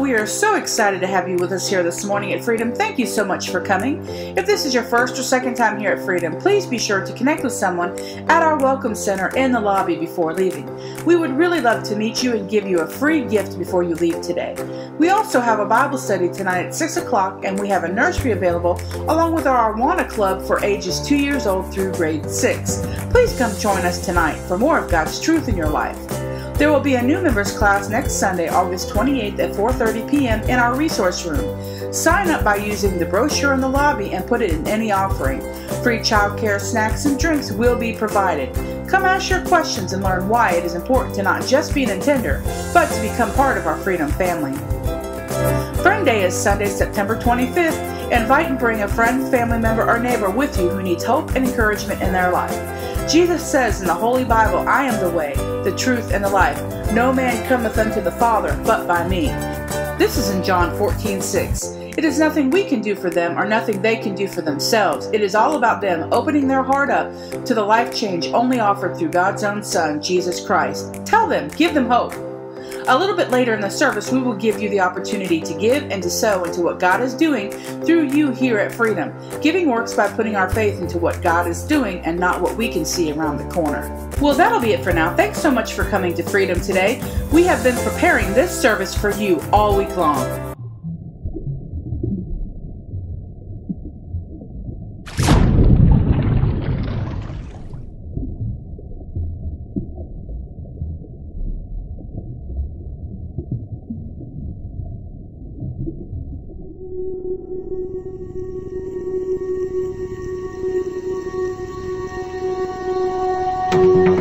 We are so excited to have you with us here this morning at Freedom. Thank you so much for coming. If this is your first or second time here at Freedom, please be sure to connect with someone at our Welcome Center in the lobby before leaving. We would really love to meet you and give you a free gift before you leave today. We also have a Bible study tonight at 6 o'clock, and we have a nursery available along with our Awana Club for ages 2 years old through grade 6. Please come join us tonight for more of God's truth in your life. There will be a new members class next Sunday, August 28th at 4:30 p.m. in our resource room. Sign up by using the brochure in the lobby and put it in any offering. Free childcare, snacks, and drinks will be provided. Come ask your questions and learn why it is important to not just be an attender, but to become part of our Freedom family. Friend Day is Sunday, September 25th. Invite and bring a friend, family member, or neighbor with you who needs hope and encouragement in their life. Jesus says in the Holy Bible, I am the way, the truth, and the life. No man cometh unto the Father but by me. This is in John 14 6. It is nothing we can do for them or nothing they can do for themselves. It is all about them opening their heart up to the life change only offered through God's own Son, Jesus Christ. Tell them, give them hope. A little bit later in the service, we will give you the opportunity to give and to sow into what God is doing through you here at Freedom. Giving works by putting our faith into what God is doing and not what we can see around the corner. Well, that'll be it for now. Thanks so much for coming to Freedom today. We have been preparing this service for you all week long. Thank you.